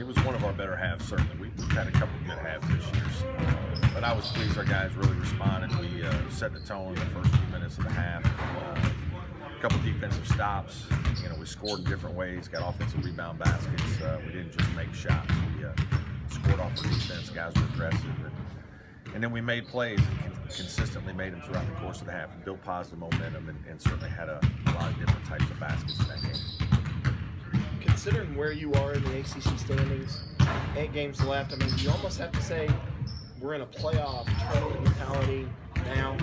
it was one of our better halves, certainly. We, have had a couple good halves this year. So, but I was pleased our guys really responded. We uh, set the tone in the first few minutes of the half. Uh, a couple defensive stops. You know, we scored in different ways, got offensive rebound baskets. Uh, we didn't just make shots. We uh, scored off our defense. Guys were aggressive. And, and then we made plays and consistently made them throughout the course of the half and built positive momentum and, and certainly had a, a, lot of different types of baskets. Considering where you are in the ACC standings, eight games left, I mean, you almost have to say we're in a playoff tournament mentality now.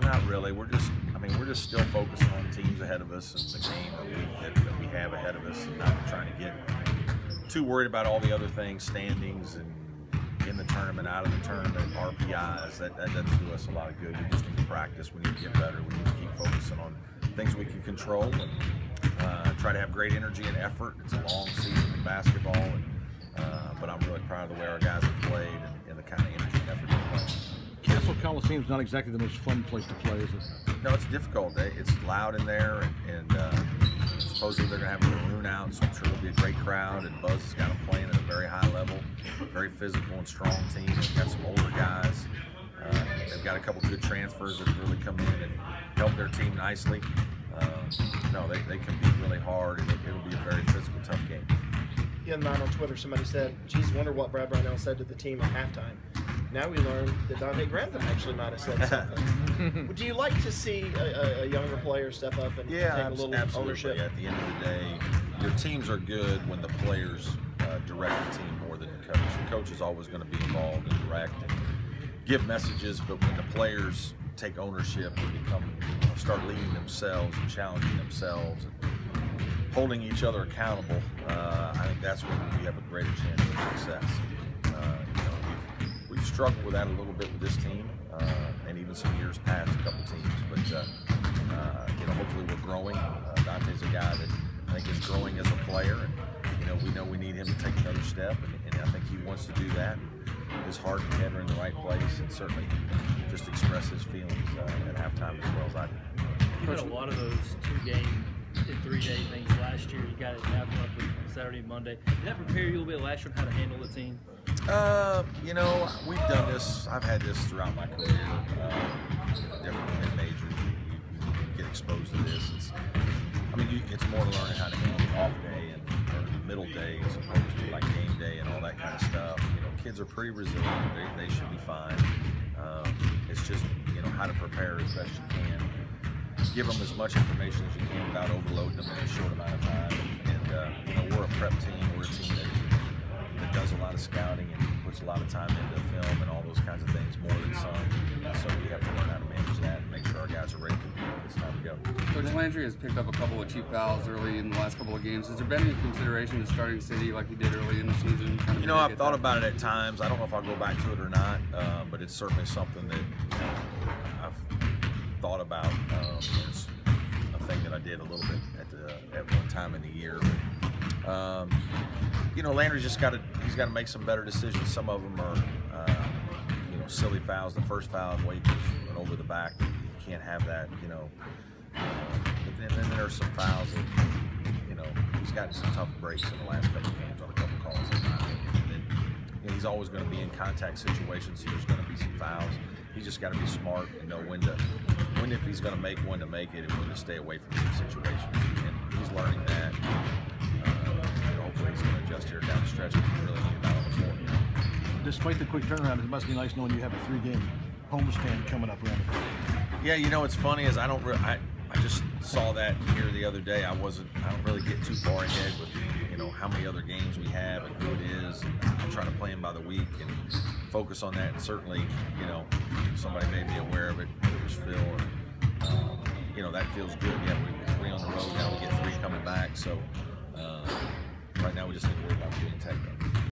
Not really. We're just, I mean, we're just still focusing on teams ahead of us and the game that we, that, that we have ahead of us and not trying to get too worried about all the other things, standings and in the tournament, out of the tournament, RPIs. That, that doesn't do us a lot of good. We just need to practice. We need to get better. We need to keep focusing on things we can control and uh, try to have great energy and effort. It's a long season in basketball, and, uh, but I'm really proud of the way our guys have played and, and the kind of energy and effort they play. Cassell Coliseum is not exactly the most fun place to play, is it? No, it's difficult. It's loud in there, and, and uh, supposedly they're going to have a maroon out, so I'm sure it'll be a great crowd. And Buzz has got them playing at a very high level, very physical and strong team. They've got some older guys. Uh, they've got a couple good transfers that have really come in and helped their team nicely. Uh, no, they, they compete really hard, and it, will be a very physical, tough game. The other night on Twitter, somebody said, geez, wonder what Brad Brownell said to the team at halftime. Now we learned that Donte Grantham actually might have said something. Do you like to see a, a, younger player step up and yeah, take a little absolutely. ownership? At the end of the day, your teams are good when the players uh, direct the team more than the coach. The coach is always going to be involved and direct and give messages, but when the players take ownership and become start leading themselves and challenging themselves and holding each other accountable, uh, I think that's when we have a greater chance of success. Uh, you know, we've, we've, struggled with that a little bit with this team, uh, and even some years past, a couple teams. But uh, uh, you know, hopefully we're growing. Uh, Donte's a guy that I think is growing as a player, and you know, we know we need him to take another step, and, and I think he wants to do that. His heart and head are in the right place, and certainly just express his feelings at halftime as well as I did. You had a lot of those two-game did three day things last year. You got it now coming up Saturday and Monday. Did that prepare you a little bit last year on how to handle the team? Uh, you know, we've done this. I've had this throughout my career. Uh, different mid majors, you, you, get exposed to this. It's, I mean, you, it's more learning how to handle the off day and middle day opposed to like game day and all that kind of stuff. You know, kids are pretty resilient. They, they should be fine. Um, it's just you know how to prepare as best you can give them as much information as you can without overloading them in a short amount of time. And, uh, you know, we're a prep team. We're a team that, that does a lot of scouting and puts a lot of time into film and all those kinds of things more than some. And so we have Coach Landry has picked up a couple of cheap fouls early in the last couple of games. Has there been any consideration to starting Sidy like he did early in the season? You know, I've thought about it at times. I don't know if I'll go back to it or not, uh, but it's certainly something that you know, I've thought about. Um, it's a thing that I did a little bit at the, at one time in the year. But, um, you know, Landry's just got to he's got to make some better decisions. Some of them are uh, you know silly fouls. The first foul, Wake went over the back. You can't have that. You know. Are some fouls that you know he's gotten some tough breaks in the last couple of games on a couple calls. And then, you know, he's always going to be in contact situations, so there's going to be some fouls he's just got to be smart and know when to, when if he's going to make one to make it, and when to stay away from these situations. And he's learning that. Uh, hopefully, he's going to adjust here down the stretch. He's really need on the floor. Despite the quick turnaround, it must be nice knowing you have a three-game homestand coming up around. Yeah, you know what's funny is I don't. Re- I I just saw that here the other day. I wasn't. I don't really get too far ahead with you know how many other games we have and who it is. I'm trying to play them by the week and focus on that. And certainly, you know, somebody may be aware of it. It was Phil. And, um, you know that feels good. Yeah, we three on the road now. We get three coming back. So uh, right now we just need to worry about getting technical.